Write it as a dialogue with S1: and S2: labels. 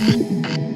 S1: possible.